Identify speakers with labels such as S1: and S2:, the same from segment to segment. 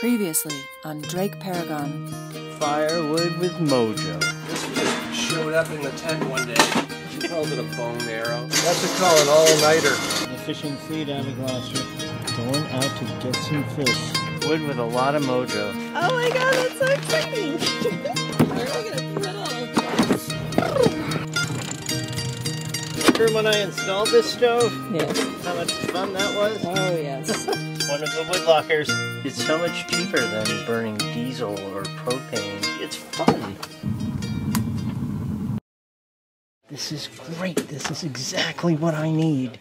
S1: Previously on Drake Paragon.
S2: Firewood with Mojo.
S3: This just showed up in the tent one day. She calls it a bone marrow. That's a call an all-nighter.
S2: The fishing fleet out of Gloucester. Going out to get some fish. Wood with a lot of mojo.
S4: Oh my god, that's so exciting!
S2: Remember when I installed this stove?
S4: Yes.
S2: How much fun that was?
S4: Oh yes.
S2: One of the wood lockers. It's so much cheaper than burning diesel or propane. It's fun. This is great. This is exactly what I need.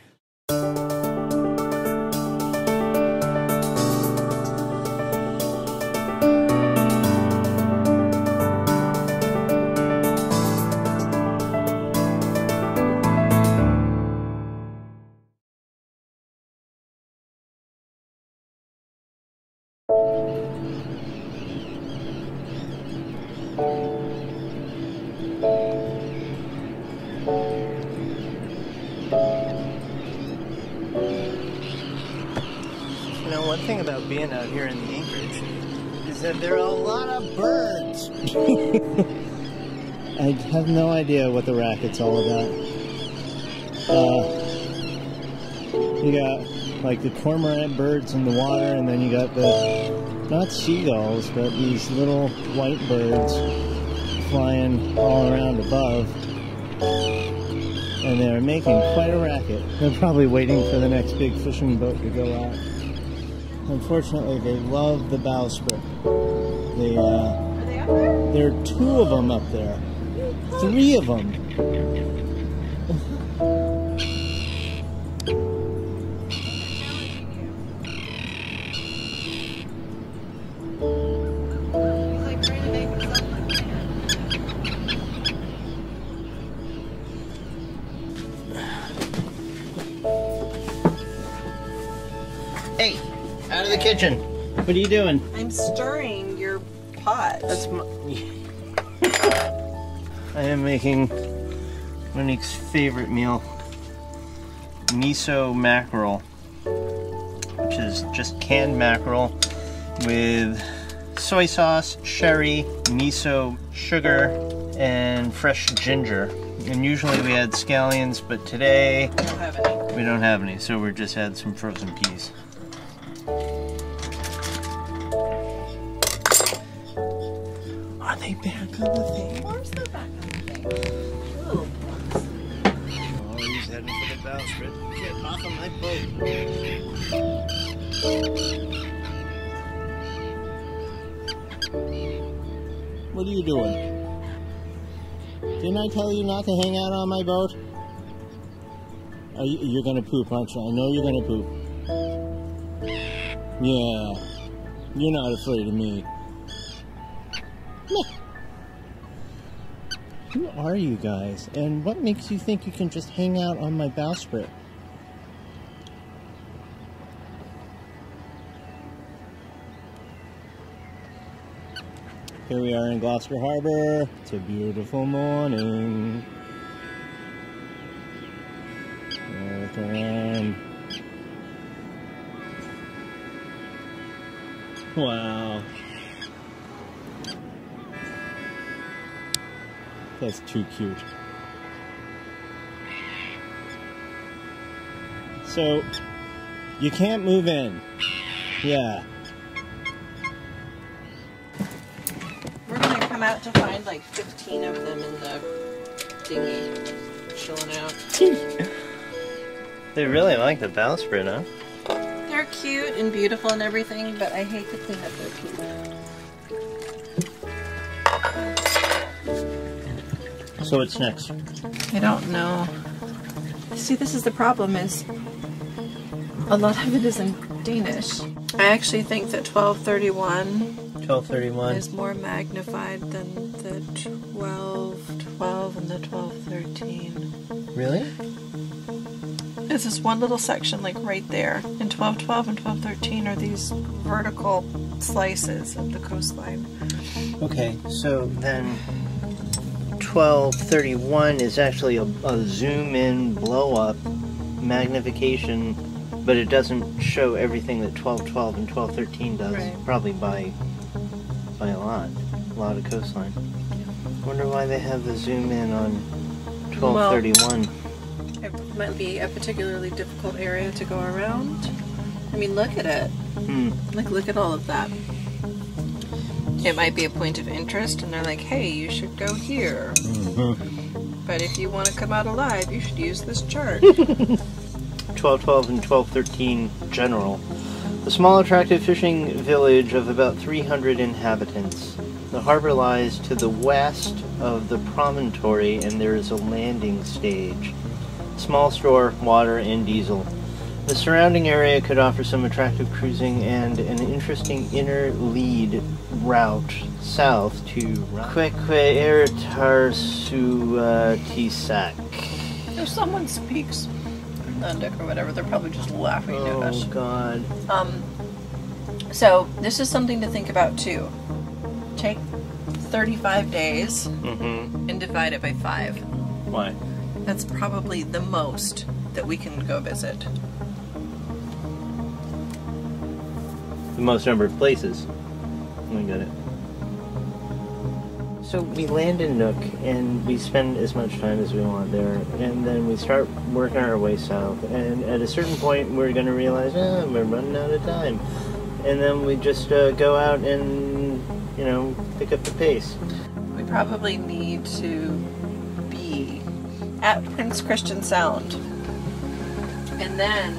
S2: Being out here in the Anchorage is that there are a lot of birds. I have no idea what the racket's all about. Uh, you got like the cormorant birds in the water, and then you got the not seagulls, but these little white birds flying all around above. And they're making quite a racket. They're probably waiting for the next big fishing boat to go out. Unfortunately, they love the bowsprit. They, uh, there are two of them up there. Three of them. Kitchen. What are you doing?
S4: I'm stirring your pot.
S2: That's my. I am making Monique's favorite meal miso mackerel, which is just canned mackerel with soy sauce, sherry, miso, sugar, and fresh ginger. And usually we add scallions, but today
S4: don't have any.
S2: we don't have any, so we just had some frozen peas. They back on the thing?
S4: Where's the back of the thing? Ooh.
S2: Oh, he's heading for the bowsprit. Get off of my boat. What are you doing? Didn't I tell you not to hang out on my boat? Are you, you're gonna poop, aren't you? I know you're gonna poop. Yeah. You're not afraid of me. Who are you guys? And what makes you think you can just hang out on my bowsprit? Here we are in Gloucester Harbor. It's a beautiful morning. Look around. Wow. That's too cute. So, you can't move in. Yeah.
S4: We're gonna come out to find like 15 of them in the dinghy, chilling out.
S2: They really like the bowsprit, huh?
S4: They're cute and beautiful and everything, but I hate to clean up their poop.
S2: So what's next?
S4: I don't know. See, this is the problem is a lot of it is in Danish. I actually think that 1231
S2: 1231.
S4: is more magnified than the 1212 and the 1213.
S2: Really?
S4: It's this one little section, like right there. In 1212 and 1213 are these vertical slices of the coastline.
S2: Okay, so then 1231 is actually a, a zoom in blow up magnification but it doesn't show everything that 1212 and 1213 does.
S4: Right.
S2: Probably by by a lot, a lot of coastline. Wonder why they have the zoom in on 1231.
S4: It might be a particularly difficult area to go around. I mean, look at it.
S2: hmm.
S4: Like, look at all of that. It might be a point of interest, and they're like, hey, you should go here. Mm-hmm. But if you want to come out alive, you should use this chart.
S2: 1212 and 1213 general. A small attractive fishing village of about 300 inhabitants. The harbor lies to the west of the promontory and there is a landing stage. Small store, water, and diesel. The surrounding area could offer some attractive cruising and an interesting inner lead route south to Quequeirtarsuatisac.
S4: if someone speaks Nandic or whatever, they're probably just laughing at us.
S2: Oh
S4: us.
S2: god.
S4: Um, so this is something to think about too. Take 35 days
S2: Mm-hmm.
S4: and divide it by five.
S2: Why?
S4: That's probably the most that we can go visit.
S2: the most number of places. We got it. So we land in Nuuk and we spend as much time as we want there, and then we start working our way south. And at a certain point, we're going to realize, eh, we're running out of time, and then we just uh, go out and you know pick up the pace.
S4: We probably need to be at Prince Christian Sound. And then,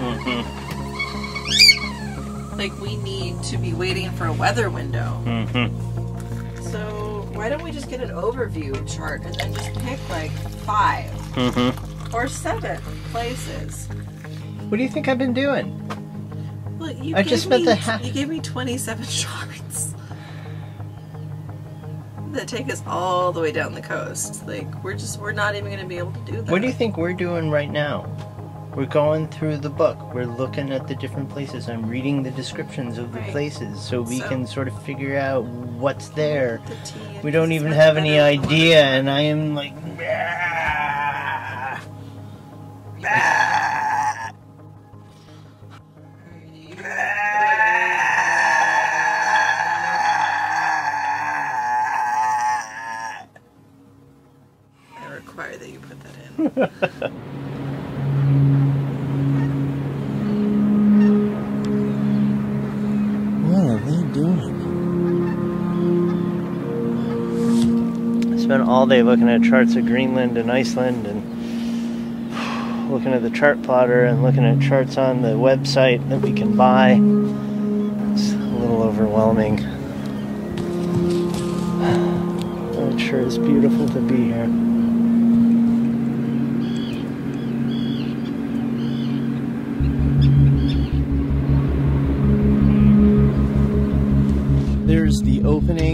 S2: Mm-hmm.
S4: Like, we need to be waiting for a weather window.
S2: Mm-hmm.
S4: So, why don't we just get an overview chart and then just pick like five
S2: Mm-hmm.
S4: or seven places?
S2: What do you think I've been doing?
S4: Well, you
S2: I just spent
S4: me,
S2: the ha-
S4: You gave me 27 charts that take us all the way down the coast. Like, we're just, we're not even going to be able to do that.
S2: What do you think we're doing right now? We're going through the book. We're looking at the different places. I'm reading the descriptions of the
S4: Right.
S2: places so we
S4: So-
S2: can sort of figure out what's there.
S4: The
S2: We don't even have any
S4: better than the
S2: idea, and I am like. "Ah, spent all day looking at charts of Greenland and Iceland and looking at the chart plotter and looking at charts on the website that we can buy. It's a little overwhelming. It sure is beautiful to be here. There's the opening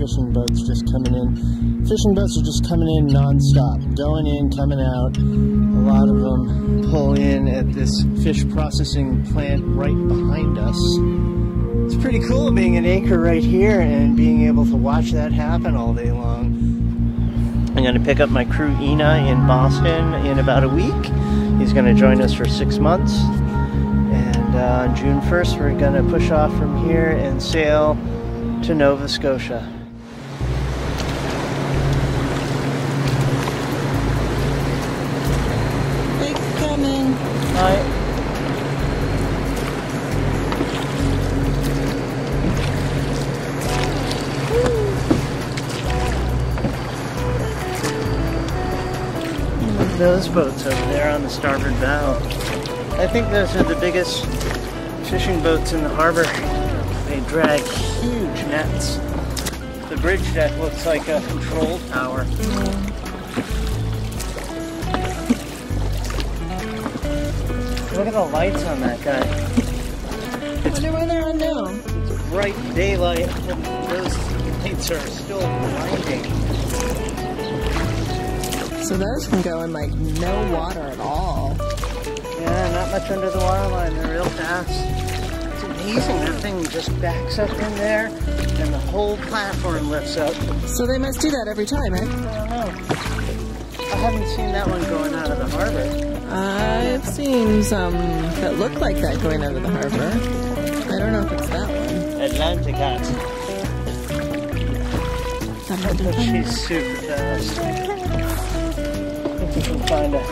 S2: fishing boats just coming in. Fishing boats are just coming in non-stop, going in, coming out. A lot of them pull in at this fish processing plant right behind us. It's pretty cool being an anchor right here and being able to watch that happen all day long. I'm going to pick up my crew Ina in Boston in about a week. He's going to join us for six months. And uh, on June 1st, we're going to push off from here and sail to Nova Scotia.
S4: In.
S2: Hi. Look at those boats over there on the starboard bow. I think those are the biggest fishing boats in the harbor. They drag huge nets. The bridge deck looks like a control tower. Mm-hmm. Look at the lights on that guy.
S4: I wonder where they're on now.
S2: It's bright daylight. Those lights are still blinding.
S4: So those can go in like no water at all.
S2: Yeah, not much under the water line. They're real fast. It's amazing. That thing just backs up in there, and the whole platform lifts up.
S4: So they must do that every time, eh?
S2: I don't know. I haven't seen that one going out of the harbor.
S4: I've seen some that look like that going out of the harbor. I don't know if it's that one.
S2: Atlantic Cat. She's super fast. I think we can find a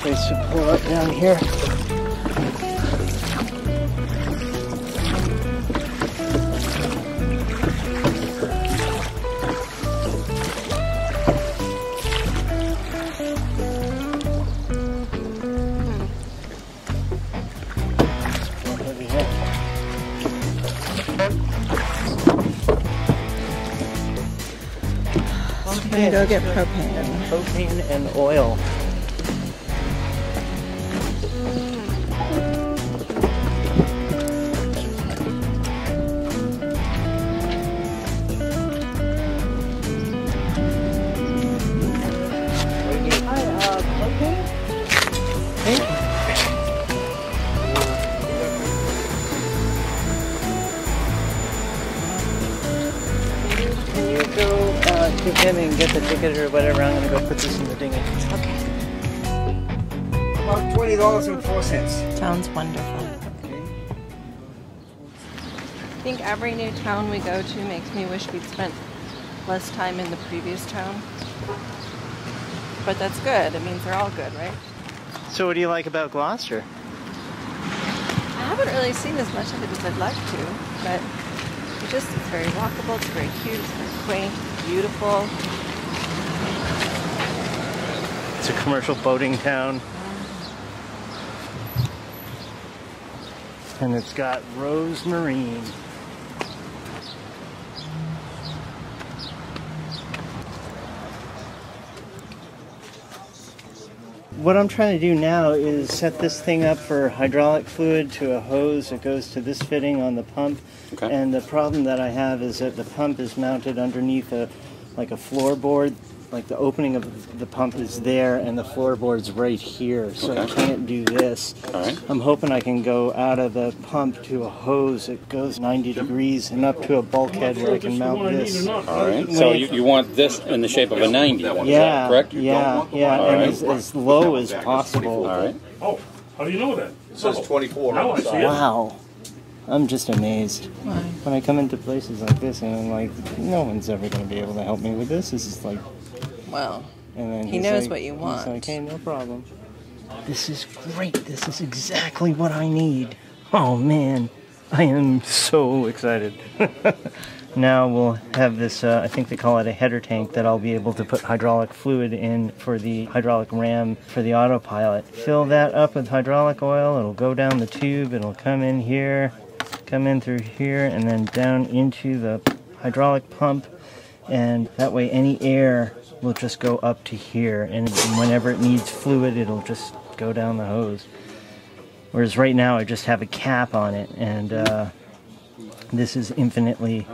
S2: place to pull up down here.
S4: Gonna go get propane.
S2: Propane and oil. Hi, to him and get the ticket or whatever? I'm gonna go put this in the dinghy. Okay.
S3: About twenty dollars and four cents.
S4: Sounds wonderful. Okay. I think every new town we go to makes me wish we'd spent less time in the previous town. But that's good. It means they're all good, right?
S2: So, what do you like about Gloucester?
S4: I haven't really seen as much of it as I'd like to, but just it's very walkable, it's very cute, it's very quaint, beautiful.
S2: It's a commercial boating town. And it's got Rose Marine. What I'm trying to do now is set this thing up for hydraulic fluid to a hose that goes to this fitting on the pump.
S5: Okay.
S2: And the problem that I have is that the pump is mounted underneath a like a floorboard. Like the opening of the pump is there and the floorboard's right here, so I can't do this.
S5: All right.
S2: I'm hoping I can go out of the pump to a hose that goes 90 degrees and up to a bulkhead where I can mount this.
S5: All right. So you, you want this in the shape of a 90,
S2: Yeah,
S5: that correct?
S2: yeah, yeah,
S5: All
S2: and
S5: right.
S2: as, as low as possible.
S5: All right.
S6: Oh, how do you know that?
S3: It says oh. twenty-four
S6: Now I see it.
S2: Wow. I'm just amazed.
S4: Why?
S2: When I come into places like this and I'm like, no one's ever going to be able to help me with this. This is like,
S4: Well,
S2: and then
S4: He knows
S2: like-
S4: what you want.
S2: like, hey, no problem. This is great. This is exactly what I need. Oh man, I am so excited. now we'll have this, uh, I think they call it a header tank that I'll be able to put hydraulic fluid in for the hydraulic ram for the autopilot. Fill that up with hydraulic oil. It'll go down the tube. It'll come in here, come in through here, and then down into the hydraulic pump. And that way any air will just go up to here. And whenever it needs fluid, it'll just go down the hose. Whereas right now I just have a cap on it, and uh, this is infinitely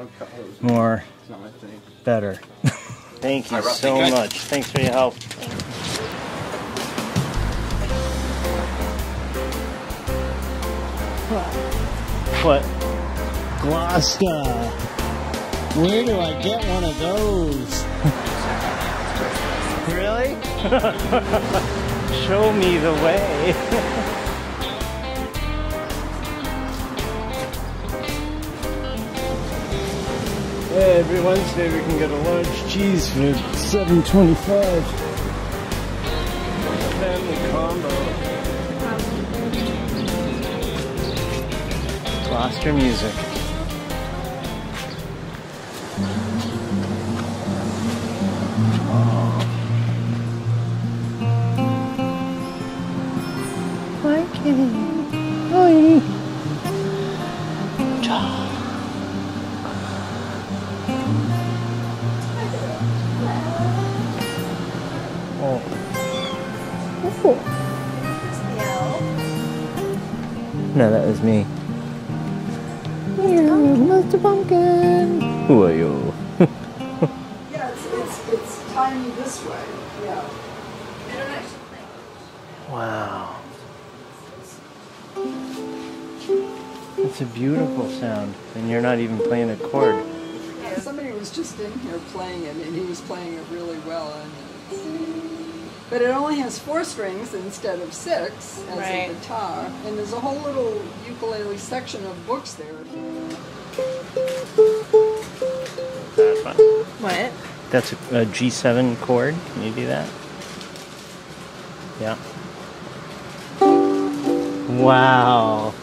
S2: more better. Thank you so much. Thanks for your help. What? Gloucester. Where do I get one of those? really? Show me the way. Every Wednesday we can get a large cheese for seven twenty-five. Family combo. Gloucester music. Hi, Kitty. Hi. Oh. No, that was me. Mr. Pumpkin. Who are you?
S7: Yeah, this way, yeah.
S2: Wow. It's a beautiful sound, and you're not even playing a chord.
S7: Somebody was just in here playing it, and he was playing it really well. And but it only has four strings instead of six as
S4: Right.
S7: a guitar, and there's a whole little ukulele section of books there.
S2: That's fun.
S4: What?
S2: That's a, a G7 chord. Can you do that? Yeah. Wow.